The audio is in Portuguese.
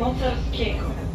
Motorkiego. Następny